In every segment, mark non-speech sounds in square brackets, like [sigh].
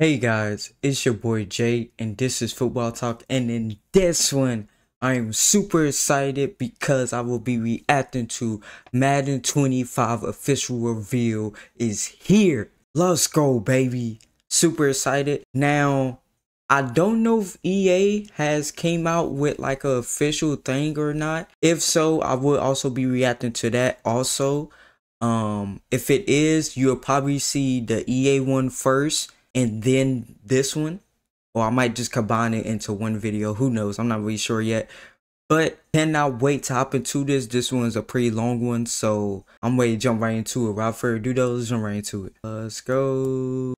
Hey guys, it's your boy Jay, and this is Football Talk. And in this one, I am super excited because I will be reacting to Madden 25 official reveal is here. Let's go, baby. Super excited. Now, I don't know if EA has came out with like a official thing or not. If so, I will also be reacting to that also. Um, if it is, you'll probably see the EA one first and then this one or i might just combine it into one video who knows? I'm not really sure yet. But cannot wait to hop into this. This one's a pretty long one so i'm ready to jump right into it. Without further ado though let's jump right into it. Let's go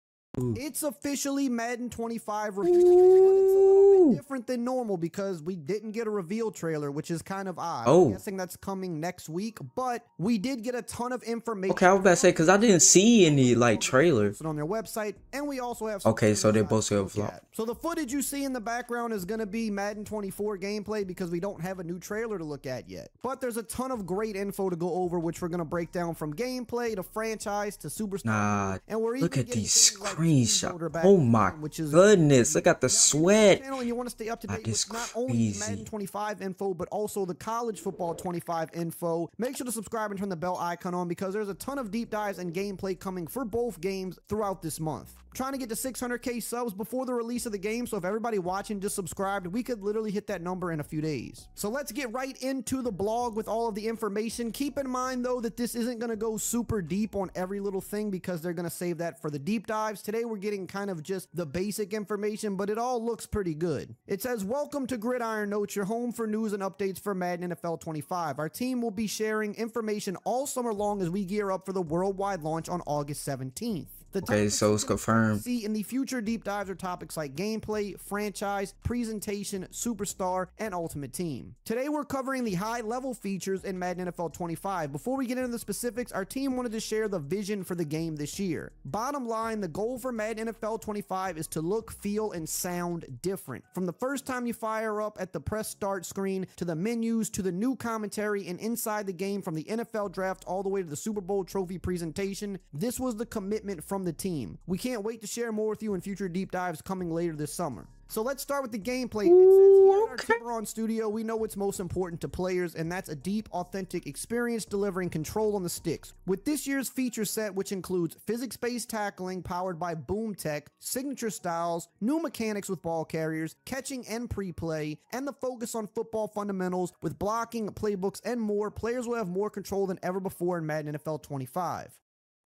it's officially Madden 25 reveal, but it's a little bit different than normal because we didn't get a reveal trailer, which is kind of odd. Oh. I'm guessing that's coming next week, but we did get a ton of information. Okay, I was about to say because I didn't see any like trailers on their website, and we also have. Okay, so they both have vlog. So the footage you see in the background is going to be Madden 24 gameplay because we don't have a new trailer to look at yet. But there's a ton of great info to go over, which we're going to break down from gameplay to franchise to superstar. Nah, and we're look at these screens screenshot. Oh, oh my goodness! Look at the sweat. And you want to stay up to ah, date with not only Madden 25 info, but also the college football 25 info. Make sure to subscribe and turn the bell icon on because there's a ton of deep dives and gameplay coming for both games throughout this month trying to get to 600k subs before the release of the game. So if everybody watching just subscribed, we could literally hit that number in a few days. So let's get right into the blog with all of the information. Keep in mind though that this isn't going to go super deep on every little thing because they're going to save that for the deep dives. Today we're getting kind of just the basic information, but it all looks pretty good. It says, welcome to Gridiron Notes, your home for news and updates for Madden NFL 25. Our team will be sharing information all summer long as we gear up for the worldwide launch on August 17th. The okay, so it's confirmed. See in the future deep dives are topics like gameplay, franchise, presentation, superstar, and ultimate team. Today we're covering the high level features in Madden NFL 25. Before we get into the specifics, our team wanted to share the vision for the game this year. Bottom line, the goal for Madden NFL 25 is to look, feel, and sound different. From the first time you fire up at the press start screen to the menus to the new commentary and inside the game from the NFL draft all the way to the Super Bowl trophy presentation, this was the commitment from from the team. We can't wait to share more with you in future deep dives coming later this summer. So let's start with the gameplay. It says here at our Tiburon studio, we know what's most important to players, and that's a deep, authentic experience delivering control on the sticks. With this year's feature set, which includes physics-based tackling powered by Boom Tech, signature styles, new mechanics with ball carriers, catching and pre-play, and the focus on football fundamentals with blocking, playbooks, and more, players will have more control than ever before in Madden NFL 25.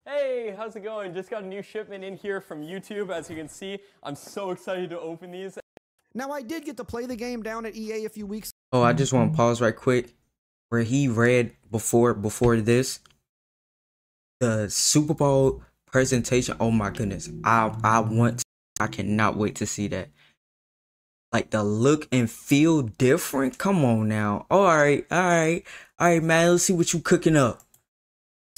Hey, how's it going? Just got a new shipment in here from YouTube. As you can see, I'm so excited to open these. Now, I did get to play the game down at EA a few weeks. Oh, I just want to pause right quick. Where he read before before this, the Super Bowl presentation. Oh my goodness, I I want. To, I cannot wait to see that. Like the look and feel different. Come on now. All right, all right, all right, man. Let's see what you cooking up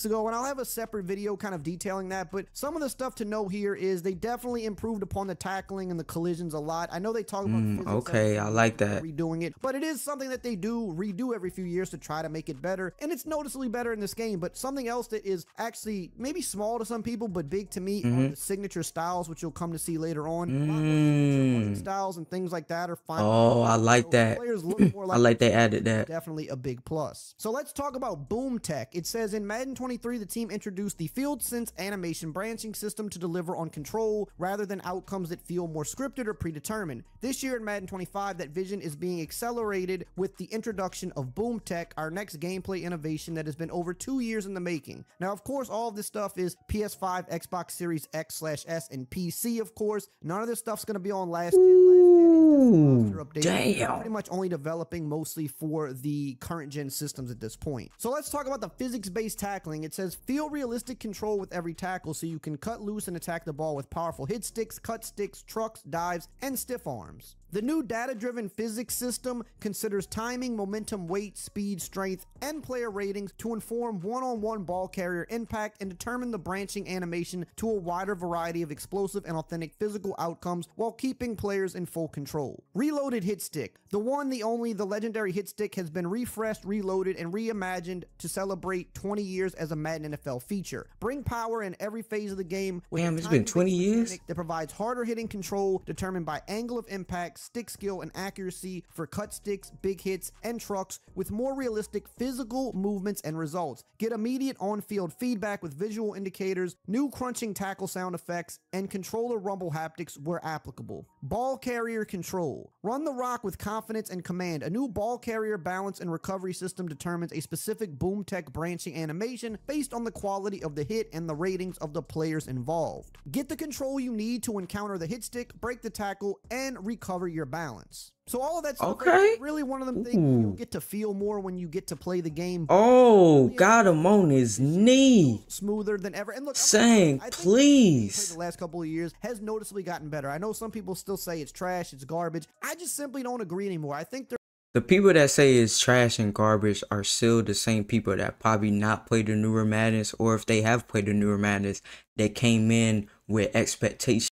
ago, and I'll have a separate video kind of detailing that. But some of the stuff to know here is they definitely improved upon the tackling and the collisions a lot. I know they talk about mm, okay, I like that redoing it, but it is something that they do redo every few years to try to make it better, and it's noticeably better in this game. But something else that is actually maybe small to some people but big to me mm-hmm. are the signature styles, which you'll come to see later on. Mm. styles and things like that are fine. Oh, I like so that. [clears throat] like I like they added that. Definitely a big plus. So let's talk about Boom Tech. It says in Madden 20 2023, the team introduced the Field Sense animation branching system to deliver on control rather than outcomes that feel more scripted or predetermined. This year in Madden 25, that vision is being accelerated with the introduction of Boom Tech, our next gameplay innovation that has been over two years in the making. Now, of course, all of this stuff is PS5, Xbox Series X slash S, and PC, of course. None of this stuff's going to be on last gen. Last gen damn. Pretty much only developing mostly for the current gen systems at this point. So let's talk about the physics-based tackling tackling, it says feel realistic control with every tackle so you can cut loose and attack the ball with powerful hit sticks, cut sticks, trucks, dives, and stiff arms. The new data-driven physics system considers timing, momentum, weight, speed, strength, and player ratings to inform one-on-one ball carrier impact and determine the branching animation to a wider variety of explosive and authentic physical outcomes while keeping players in full control. Reloaded hit stick. The one, the only, the legendary hit stick has been refreshed, reloaded, and reimagined to celebrate 20 years as a Madden NFL feature. Bring power in every phase of the game. Damn, it's been 20 years? That provides harder hitting control determined by angle of impact, stick skill, and accuracy for cut sticks, big hits, and trucks with more realistic physical movements and results. Get immediate on field feedback with visual indicators, new crunching tackle sound effects, and controller rumble haptics where applicable. Ball carrier control. Run the rock with confidence and command. A new ball carrier balance and recovery system determines a specific boom tech branching animation based on the quality of the hit and the ratings of the players involved. Get the control you need to encounter the hit stick, break the tackle, and recover your balance. So all of that stuff is Okay. really one of them things you'll get to feel more when you get to play the game Oh, got him on his knee. smoother than ever. And look, Saying, please. the last couple of years has noticeably gotten better. I know some people still say it's trash, it's garbage. I just simply don't agree anymore. I think there The people that say it's trash and garbage are still the same people that probably not played the newer Maddens, or if they have played the newer Maddens, they came in with expectation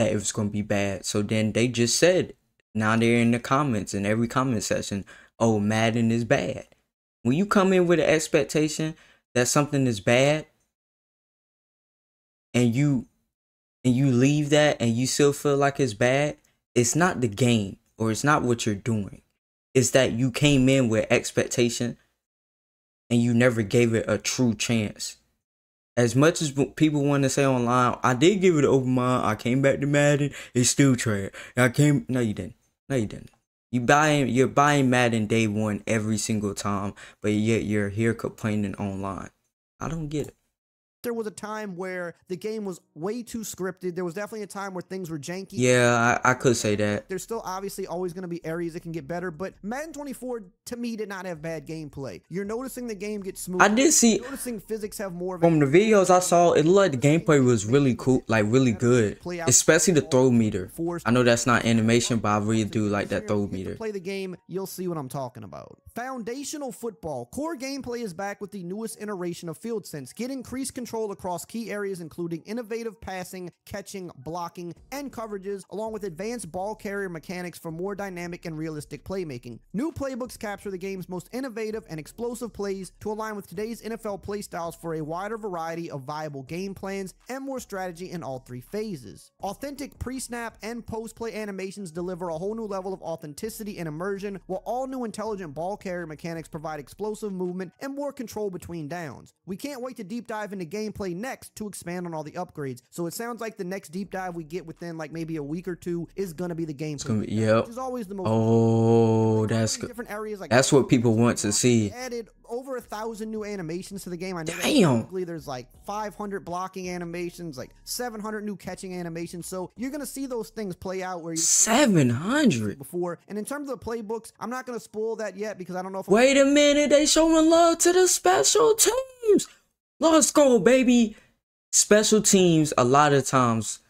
that it was going to be bad. So then they just said, now they're in the comments in every comment section, oh, Madden is bad. When you come in with an expectation that something is bad, and you and you leave that and you still feel like it's bad, it's not the game or it's not what you're doing. It's that you came in with expectation and you never gave it a true chance. As much as people want to say online, I did give it an open mind. I came back to Madden. It's still trash. I came. No, you didn't. No, you didn't. You buying. You're buying Madden day one every single time, but yet you're here complaining online. I don't get it. There was a time where the game was way too scripted. There was definitely a time where things were janky. Yeah, I, I could say that. There's still obviously always going to be areas that can get better, but Madden 24 to me did not have bad gameplay. You're noticing the game get smooth. I did see You're noticing physics have more of from the videos I saw, it looked like the gameplay was really cool, like really good, especially the throw meter. I know that's not animation, but I really do like that throw meter. Play the game, you'll see what I'm talking about. Foundational football. Core gameplay is back with the newest iteration of Field Sense. Get increased control across key areas, including innovative passing, catching, blocking, and coverages, along with advanced ball carrier mechanics for more dynamic and realistic playmaking. New playbooks capture the game's most innovative and explosive plays to align with today's NFL playstyles for a wider variety of viable game plans and more strategy in all three phases. Authentic pre-snap and post-play animations deliver a whole new level of authenticity and immersion, while all new intelligent ball carrier mechanics provide explosive movement and more control between downs. We can't wait to deep dive into gameplay next to expand on all the upgrades. So it sounds like the next deep dive we get within like maybe a week or two is gonna be the gonna be- yep. Which is always the most Oh, that's good. different areas like That's what people want to see. added over a thousand new animations to the game. I know Damn. there's like 500 blocking animations, like 700 new catching animations. So you're gonna see those things play out where you Seven hundred. before. And in terms of the playbooks, I'm not gonna spoil that yet because I don't know if Wait a minute, they showing love to the special teams. Let's go, baby. Special teams, a lot of times,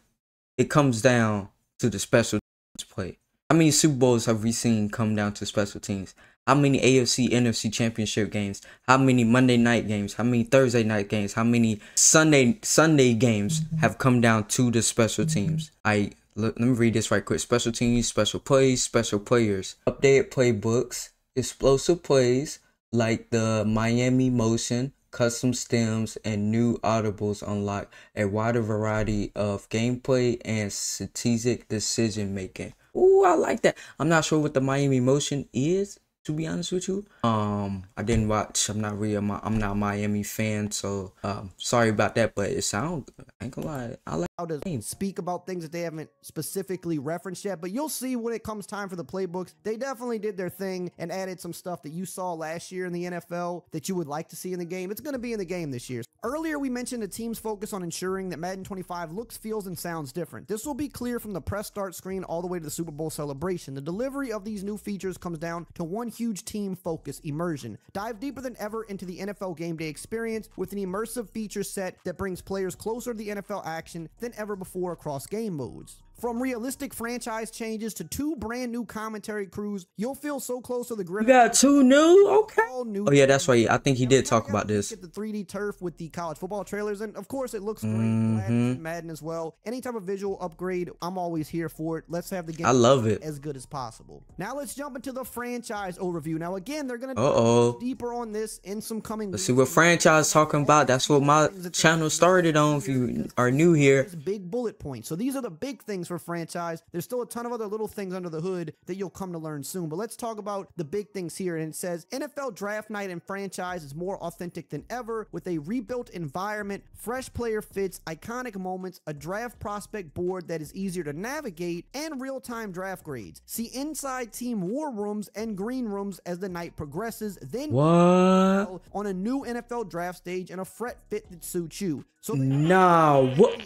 it comes down to the special teams play. How many Super Bowls have we seen come down to special teams? How many AFC, NFC championship games? How many Monday night games? How many Thursday night games? How many Sunday Sunday games have come down to the special teams? I let, let me read this right quick. Special teams, special plays, special players, updated playbooks, explosive plays like the Miami motion, custom stems, and new audibles unlock a wider variety of gameplay and strategic decision making. Ooh, I like that. I'm not sure what the Miami motion is, to be honest with you. Um, I didn't watch. I'm not really. I'm not a Miami fan, so um, sorry about that. But it sounds. I ain't gonna lie. I like. How to speak about things that they haven't specifically referenced yet, but you'll see when it comes time for the playbooks. They definitely did their thing and added some stuff that you saw last year in the NFL that you would like to see in the game. It's going to be in the game this year. Earlier, we mentioned the team's focus on ensuring that Madden 25 looks, feels, and sounds different. This will be clear from the press start screen all the way to the Super Bowl celebration. The delivery of these new features comes down to one huge team focus immersion. Dive deeper than ever into the NFL game day experience with an immersive feature set that brings players closer to the NFL action than ever before across game modes. From realistic franchise changes to two brand new commentary crews, you'll feel so close to the grip. You got two new? Okay. all new Oh yeah, that's right. I think he did talk about this. Get the 3D turf with the college football trailers, and of course it looks great. Mm-hmm. Glad it's in Madden as well. Any type of visual upgrade, I'm always here for it. Let's have the game I love it. as good as possible. Now let's jump into the franchise overview. Now again, they're gonna Uh-oh. deeper on this in some coming. Let's see what franchise talking about. That's what my channel started on. If you are new here, big bullet points. So these are the big things for franchise. There's still a ton of other little things under the hood that you'll come to learn soon. But let's talk about the big things here. And it says NFL draft night and franchise is more authentic than ever with a rebuilt environment, fresh player fits, iconic moments, a draft prospect board that is easier to navigate, and real-time draft grades. See inside team war rooms and green rooms as the night progresses. Then what? on a new NFL draft stage and a fret fit that suits you. So Nah, what?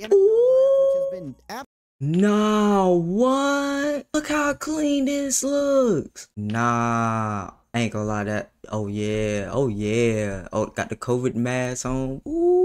Nah, what? Look how clean this looks. Nah, I ain't gonna lie that. Oh yeah, oh yeah. Oh, got the COVID mask on. Ooh,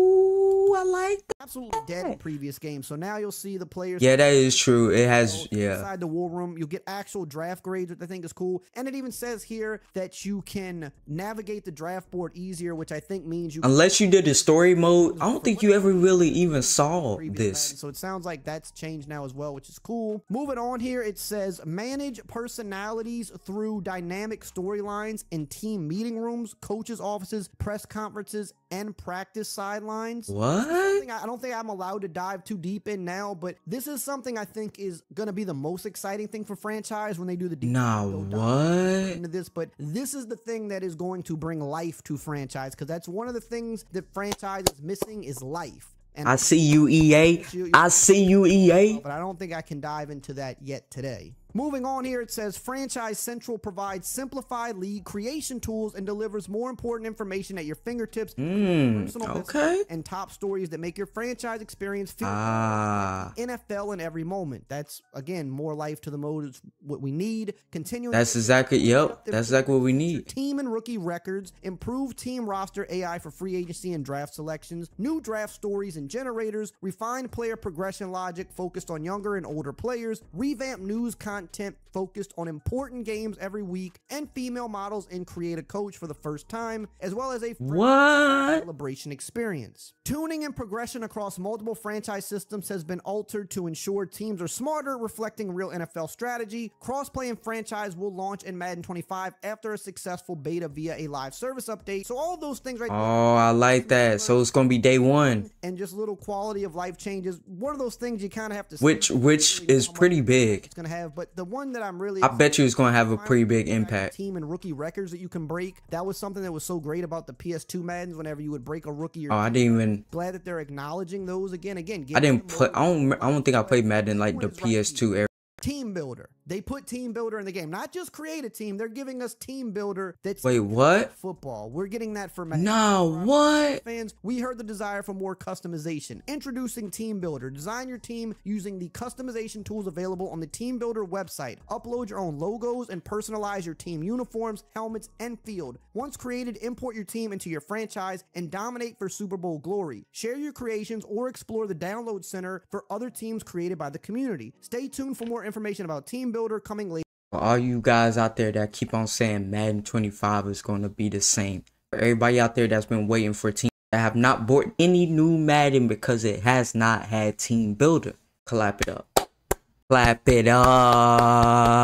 like that. absolutely dead in previous games. So now you'll see the players. Yeah, that is true. It has, yeah. Inside the war room, you'll get actual draft grades, which I think is cool. And it even says here that you can navigate the draft board easier, which I think means you. Unless you did the story mode, I don't think you ever really even saw this. Madden. So it sounds like that's changed now as well, which is cool. Moving on here, it says manage personalities through dynamic storylines in team meeting rooms, coaches' offices, press conferences, and practice sidelines. What? Something I I don't think I'm allowed to dive too deep in now, but this is something I think is gonna be the most exciting thing for franchise when they do the deep Nah, what? into this. But this is the thing that is going to bring life to franchise because that's one of the things that franchise is missing is life. And I see you, EA. I see you, EA. but I don't think I can dive into that yet today. Moving on here, it says Franchise Central provides simplified league creation tools and delivers more important information at your fingertips. Hmm, personal okay. And top stories that make your franchise experience feel Ah, NFL in every moment. That's again more life to the mode is what we need. Continuing that's exactly, yep. That's exactly what we need. team and rookie records, improved team roster AI for free agency and draft selections, new draft stories and generators, refined player progression logic focused on younger and older players, revamped news content focused on important games every week, and female models in Create a Coach for the first time, as well as a celebration experience. Tuning and progression across multiple franchise systems has been altered to ensure teams are smarter, reflecting real NFL strategy. Crossplay and franchise will launch in Madden 25 after a successful beta via a live service update. So all those things right Oh, I like that. So it's gonna be day one, and just little quality of life changes. One of those things you kind of have to which which is pretty big. it's going to have, but the one that I'm really I bet you it's gonna have a pretty big impact. Team and rookie records that you can break. That was something that was so great about the PS2 Maddens. Whenever you would break a rookie, or Oh, I didn't even. glad that they're acknowledging those again. Again, I didn't play. I don't. I don't think I played Madden like the PS2 era. Team builder. They put team builder in the game. Not just create a team. They're giving us team builder. That's Wait, what? football. We're getting that for Madden. No, what? Fans, we heard the desire for more customization. Introducing Team Builder. Design your team using the customization tools available on the Team Builder website. Upload your own logos and personalize your team uniforms, helmets, and field. Once created, import your team into your franchise and dominate for Super Bowl glory. Share your creations or explore the download center for other teams created by the community. Stay tuned for more information about Team Builder coming later. For all you guys out there that keep on saying Madden 25 is going to be the same. For everybody out there that's been waiting for team I have not bought any new Madden because it has not had team builder. Clap it up. Clap it up.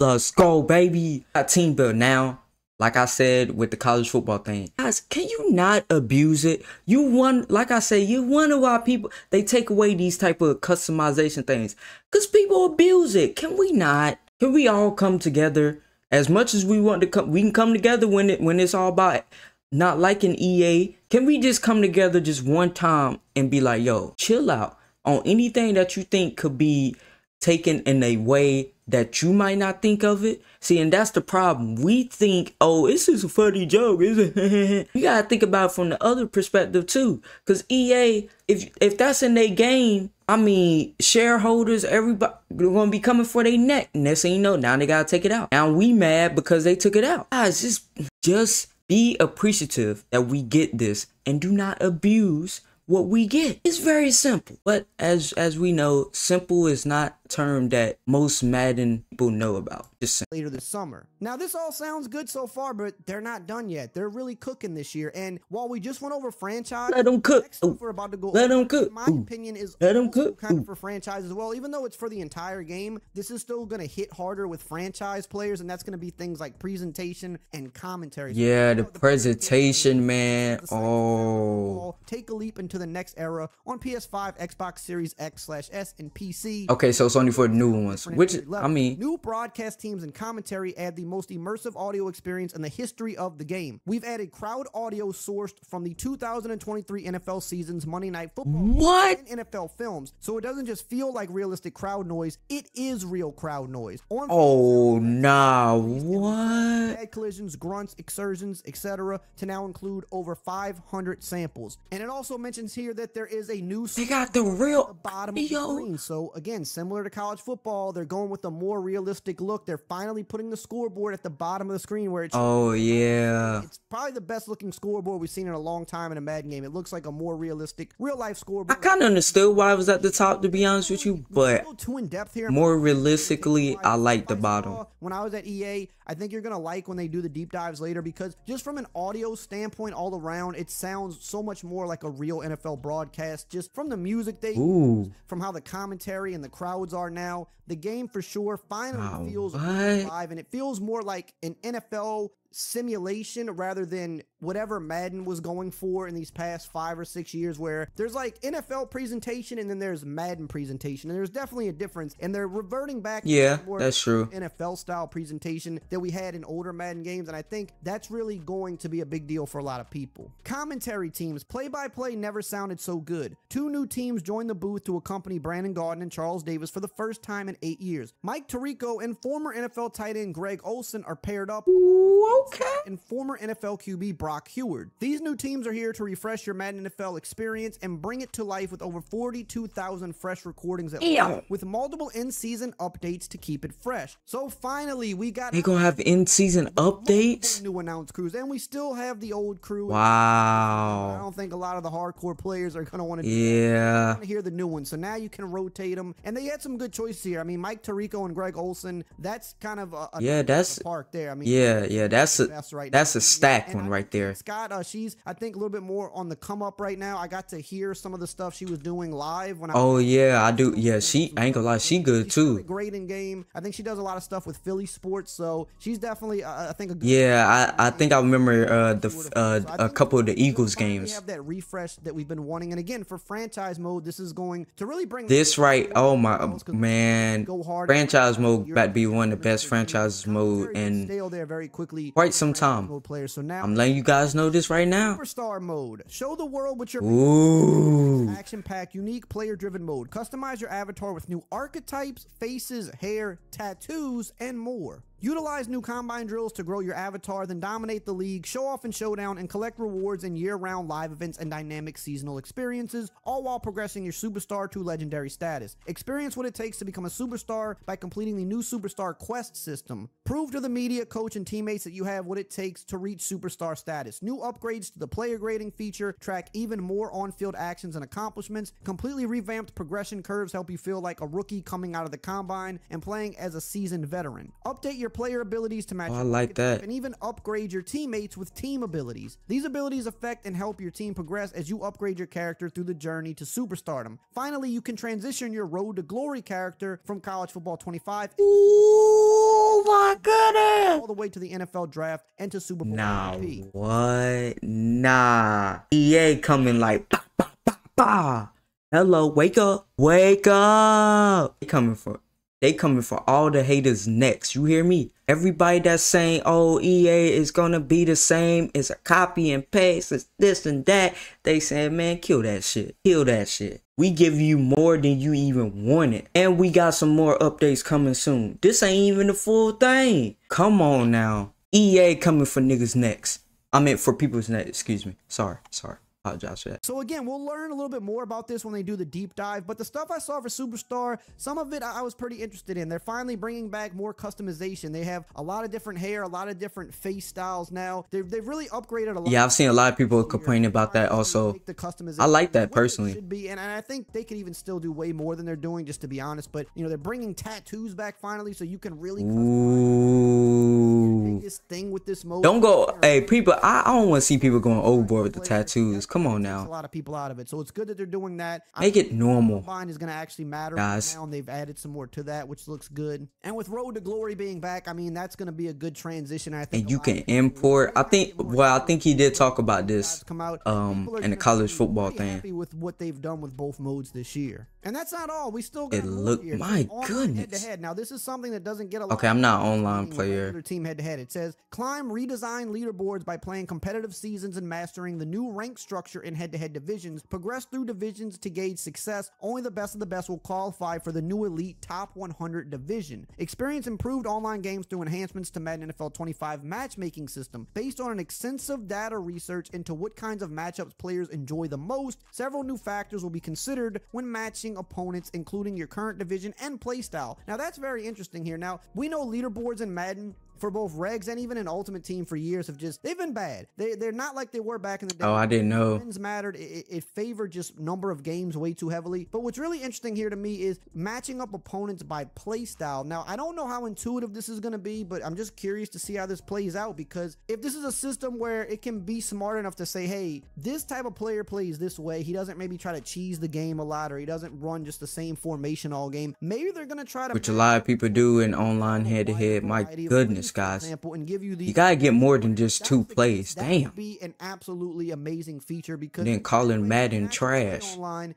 Let's go, baby. Got team Builder now. Like I said with the college football thing, guys, can you not abuse it? You want, like I said, you wonder why people they take away these type of customization things, cause people abuse it. Can we not? Can we all come together as much as we want to come? We can come together when it when it's all about not liking EA. Can we just come together just one time and be like, yo, chill out on anything that you think could be taken in a way that you might not think of it. See, and that's the problem. We think, oh, this is a funny joke, is it? [laughs] you gotta think about it from the other perspective too. Cause EA, if if that's in their game, I mean, shareholders, everybody gonna be coming for their neck. Next thing you know, now they gotta take it out. Now we mad because they took it out. Guys, just just be appreciative that we get this and do not abuse what we get. It's very simple. But as as we know, simple is not term that most Madden people know about. Just saying. later this summer. Now, this all sounds good so far, but they're not done yet. They're really cooking this year. And while we just went over franchise, Let 'em cook. we're about to go Let them cook. my Ooh. opinion, is Let 'em also cook. kind Ooh. of for franchise as well. Even though it's for the entire game, this is still going to hit harder with franchise players, and that's going to be things like presentation and commentary. Yeah, check the out presentation, presentation, man. Oh. Take a leap into the next era on PS5, Xbox Series X slash S, and PC. Okay, so it's only for the new ones. Which I mean, new broadcast teams and commentary add the most immersive audio experience in the history of the game. We've added crowd audio sourced from the 2023 NFL season's Monday Night Football What? and NFL films, so it doesn't just feel like realistic crowd noise; it is real crowd noise. On oh nah, what? Bad collisions, grunts, excursions, etc., to now include over 500 samples. And it also mentions here that there is a new They got the real the bottom of the screen. So again, similar to college football, they're going with a more realistic look. They're finally putting the scoreboard at the bottom of the screen where it's Oh yeah. it's probably the best looking scoreboard we've seen in a long time in a Madden game. It looks like a more realistic, real life scoreboard. I kind of understood why it was at the top, to be honest with you, but too in depth here. more realistically, I like the bottom. When I was at EA, I think you're gonna like when they do the deep dives later because just from an audio standpoint, all around, it sounds so much more like a real NFL broadcast. Just from the music they Ooh. use, from how the commentary and the crowds are now, the game for sure finally Wow, feels what? live, and it feels more like an NFL simulation rather than whatever Madden was going for in these past five or six years, where there's like NFL presentation and then there's Madden presentation, and there's definitely a difference, and they're reverting back. to Yeah, more that's true. NFL style presentation that we had in older Madden games, and I think that's really going to be a big deal for a lot of people. Commentary teams, play by play never sounded so good. Two new teams joined the booth to accompany Brandon Gaudin and Charles Davis for the first time in eight years. Mike Tirico and former NFL tight end Greg Olsen are paired up Okay. and former NFL QB Brock Huard. These new teams are here to refresh your Madden NFL experience and bring it to life with over 42,000 fresh recordings at once, with multiple in-season updates to keep it fresh. So finally, we got They gonna have in-season updates? new announced crews, and we still have the old crew. Wow, I don't think a lot of the hardcore players are going to want to Yeah. to hear the new ones. So now you can rotate them, and they had some good choices here. I mean, Mike Tirico and Greg Olsen. That's kind of a, a Yeah, that's park there. I mean, yeah, yeah. That's a best right that's now. a stack And one right think there. Scott, uh, she's I think a little bit more on the come up right now. I got to hear some of the stuff she was doing live when I. Oh yeah, I do. Yeah, she I ain't gonna lie, she good She's too. great in game. I think she does a lot of stuff with Philly sports, so she's definitely uh, I think a good Yeah, I I think I remember uh the uh a couple of the Eagles games. have that refresh that we've been wanting, and again for franchise mode, this is going to really bring This right, oh my man, go hard franchise mode about to be one of the best franchise mode and there very quickly. quite some time. Players. So now I'm letting you guys know this right now. superstar mode. Show the world what you're Ooh, action packed, unique, player driven mode. Customize your avatar with new archetypes, faces, hair, tattoos, and more. Utilize new combine drills to grow your avatar, then dominate the league, show off in Showdown, and collect rewards in year round live events and dynamic seasonal experiences, all while progressing your superstar to legendary status. Experience what it takes to become a superstar by completing the new Superstar Quest system. Prove to the media, coach, and teammates that you have what it takes to reach superstar status. New upgrades to the player grading feature track even more on field actions and accomplishments. Completely revamped progression curves help you feel like a rookie coming out of the combine and playing as a seasoned veteran. Update your player abilities to match Oh, I like that. and even upgrade your teammates with team abilities. These abilities affect and help your team progress as you upgrade your character through the journey to superstardom. Finally, you can transition your road to glory character from college football 25 Ooh, my goodness. all the way to the NFL draft and to Super Bowl Nah, MVP. what? Nah. EA coming like bah, bah, bah, bah. Hello, wake up, wake up. They coming for they coming for all the haters next. You hear me? Everybody that's saying, oh, EA is gonna be the same, it's a copy and paste, it's this and that. They saying, man, kill that shit. Kill that shit. We give you more than you even wanted. And we got some more updates coming soon. This ain't even the full thing. Come on now. EA coming for niggas next. I meant for people's next. Excuse me. Sorry. Sorry. Apologize for that. So again, we'll learn a little bit more about this when they do the deep dive. But the stuff I saw for Superstar, some of it I was pretty interested in. They're finally bringing back more customization. They have a lot of different hair, a lot of different face styles now. They've, they've really upgraded a lot. Yeah, I've seen a lot of people complaining about that also. I like that personally. Should be, and, and I think they could even still do way more than they're doing, just to be honest. But you know, they're bringing tattoos back finally, so you can really. Ooh. Thing with this mode. Don't go, hey people. I, I don't want to see people going overboard with the tattoos. Come on now. A lot of people out of it, so it's good that they're doing that. Make it normal. Combine is going to actually matter Guys. now, and they've added some more to that, which looks good. And with Road to Glory being back, I mean that's going to be a good transition. I think. And you can import. I think. Well, I think he did talk about this. come out. um, in the college football really thing. Happy with what they've done with both modes this year, and that's not all. We still got It look- here. my Online goodness. Head-to-head. Now this is something that doesn't get a lot. Okay, I'm not online player. Team head to head. It says climb redesign leaderboards by playing competitive seasons and mastering the new rank structure in head to head divisions. Progress through divisions to gauge success. Only the best of the best will qualify for the new elite top 100 division. Experience improved online games through enhancements to Madden NFL 25 matchmaking system. Based on an extensive data research into what kinds of matchups players enjoy the most, several new factors will be considered when matching opponents, including your current division and playstyle. Now that's very interesting here. Now we know leaderboards in Madden for both regs and even an ultimate team for years have just they've been bad. They they're not like they were back in the day. Oh, I didn't know. Wins mattered. It, it- favored just number of games way too heavily. But what's really interesting here to me is matching up opponents by play style. Now I don't know how intuitive this is going to be, but I'm just curious to see how this plays out because if this is a system where it can be smart enough to say, hey, this type of player plays this way, he doesn't maybe try to cheese the game a lot or he doesn't run just the same formation all game. Maybe they're going to try to Which a lot of people do in online head to head. My goodness, guys. example, and give you, the You gotta get more than just two plays. Damn. be an absolutely amazing feature because Then calling Madden trash.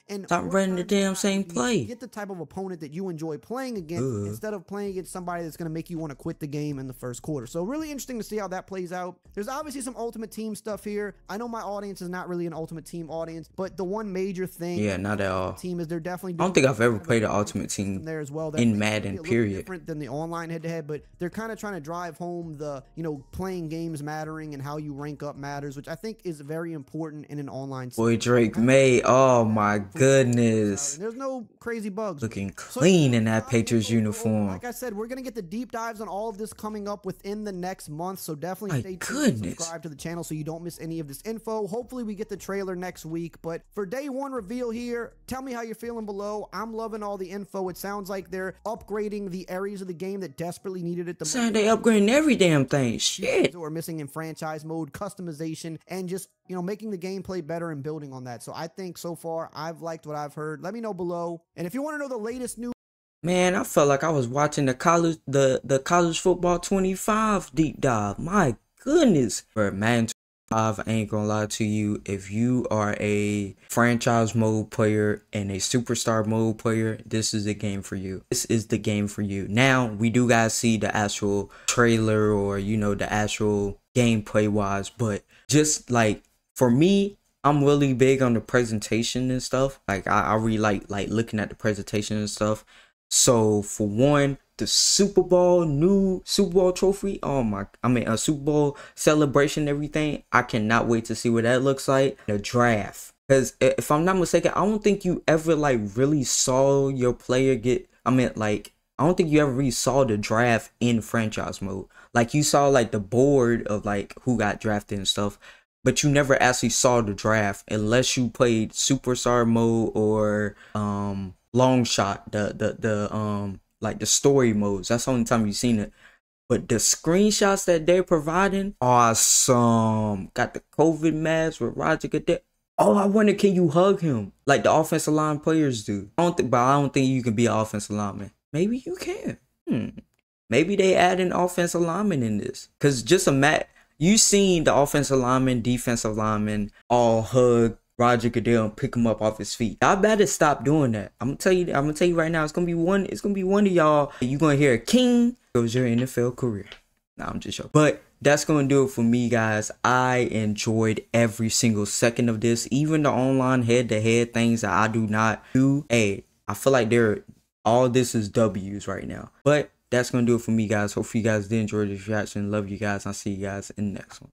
and Stop running the damn same play. Get the type of opponent that you enjoy playing against Ugh. instead of playing against somebody that's going to make you want to quit the game in the first quarter. So really interesting to see how that plays out. There's obviously some Ultimate Team stuff here. I know my audience is not really an Ultimate Team audience, but the one major thing Yeah, not at all. team is they're definitely. I don't think I've ever played an Ultimate Team there as well. That in Madden, period. Different than the online head-to-head, but they're kind of trying to drive home the you know playing games mattering and how you rank up matters, which I think is very important in an online. Boy, Drake Maye. Oh my goodness. There's no crazy bugs. Looking So, clean in that Patriots so, uniform. Like I said, we're gonna get the deep dives on all of this coming up within the next month. So definitely My stay tuned. Subscribe to the channel so you don't miss any of this info. Hopefully, we get the trailer next week. But for day one reveal here, tell me how you're feeling below. I'm loving all the info. It sounds like they're upgrading the areas of the game that desperately needed it the most Saying they upgrading every damn thing. Shit. that we're missing in franchise mode, customization, and just you know making the gameplay better and building on that. So I think so far I've liked what I've heard. Let me know below, and if you want to know the latest news. Man, I felt like I was watching the college the the college football 25 deep dive. My goodness. For Madden 25, I ain't gonna lie to you. If you are a franchise mode player and a superstar mode player, this is the game for you. This is the game for you. Now we do guys see the actual trailer or you know the actual gameplay wise, but just like for me, I'm really big on the presentation and stuff. Like I, I really like like looking at the presentation and stuff. So for one, the Super Bowl new Super Bowl trophy. Oh my! I mean a Super Bowl celebration, everything. I cannot wait to see what that looks like. The draft, because if I'm not mistaken, I don't think you ever like really saw your player get. I mean like. I don't think you ever really saw the draft in franchise mode. Like you saw like the board of like who got drafted and stuff, but you never actually saw the draft unless you played superstar mode or um long shot the the the um like the story modes. That's the only time you've seen it. But the screenshots that they're providing are awesome got the covid mask with roger goodell. Oh i wonder can you hug him? Like the offensive line players do. I don't think but i don't think you can be an offensive lineman. Maybe you can. Hmm. Maybe they add an offensive lineman in this. Because just a mat you seen the offensive lineman defensive lineman all hug Roger Goodell and pick him up off his feet. Y'all better stop doing that. I'm gonna tell you. I'm gonna tell you right now. It's gonna be one. It's gonna be one of y'all. You gonna hear a king goes your NFL career. Nah, I'm just joking. But that's gonna do it for me, guys. I enjoyed every single second of this, even the online head-to-head things that I do not do. Hey, I feel like they're all this is W's right now. But that's gonna do it for me, guys. Hopefully, you guys did enjoy this reaction. Love you guys. I'll see you guys in the next one.